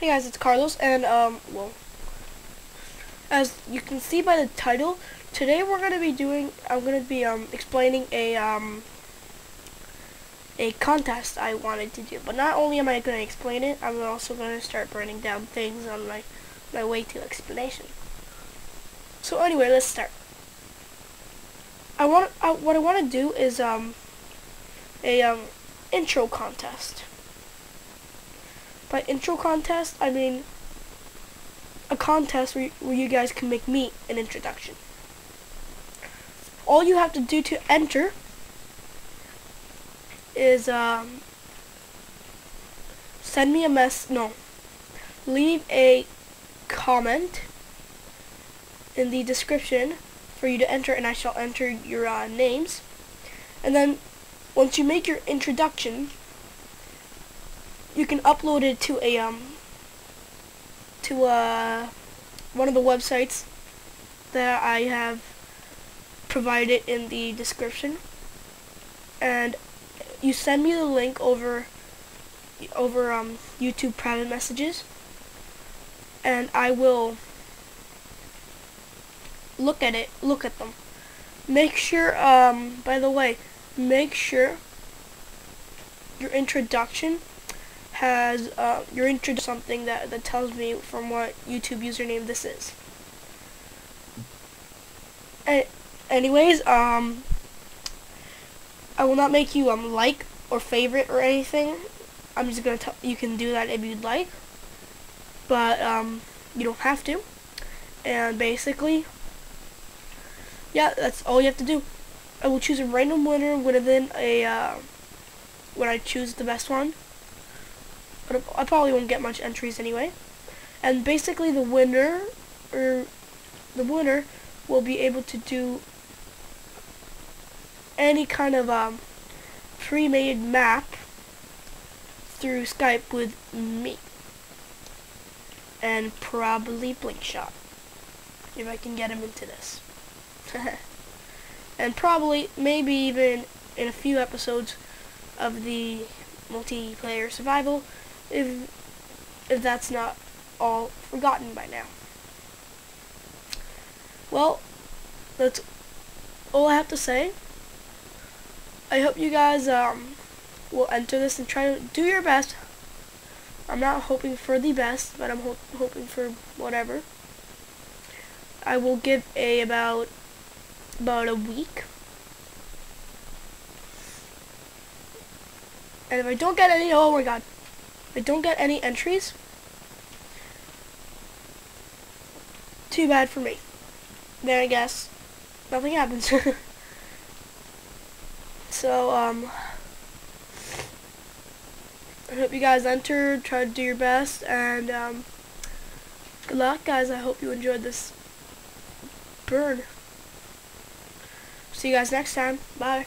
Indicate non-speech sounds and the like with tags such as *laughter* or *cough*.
Hey guys, it's Carlos, and um, well, as you can see by the title, today we're gonna be doing. I'm gonna be um explaining a um a contest I wanted to do. But not only am I gonna explain it, I'm also gonna start burning down things on my my way to explanation. So anyway, let's start. I want what I want to do is um a um intro contest. By intro contest, I mean a contest where, where you guys can make me an introduction. All you have to do to enter is um, send me a mess. No, leave a comment in the description for you to enter, and I shall enter your uh, names. And then once you make your introduction, you can upload it to a um to uh one of the websites that I have provided in the description. And you send me the link over over um YouTube private messages. And I will look at it look at them. Make sure um by the way make sure your introduction has uh, you're introduced something that, that tells me from what YouTube username this is. A anyways, um, I will not make you um like or favorite or anything. I'm just gonna tell you can do that if you'd like, but um, you don't have to. And basically, yeah, that's all you have to do. I will choose a random winner within a uh, when I choose the best one but I probably won't get much entries anyway. And basically the winner, or the winner, will be able to do any kind of um, pre-made map through Skype with me. And probably Blinkshot, if I can get him into this. *laughs* and probably, maybe even in a few episodes of the multiplayer survival, if if that's not all forgotten by now. Well, that's all I have to say. I hope you guys um, will enter this and try to do your best. I'm not hoping for the best, but I'm ho hoping for whatever. I will give a about about a week. And if I don't get any, oh my god. I don't get any entries. Too bad for me. Then I guess nothing happens. *laughs* so, um, I hope you guys entered, try to do your best, and, um, good luck, guys. I hope you enjoyed this burn. See you guys next time. Bye.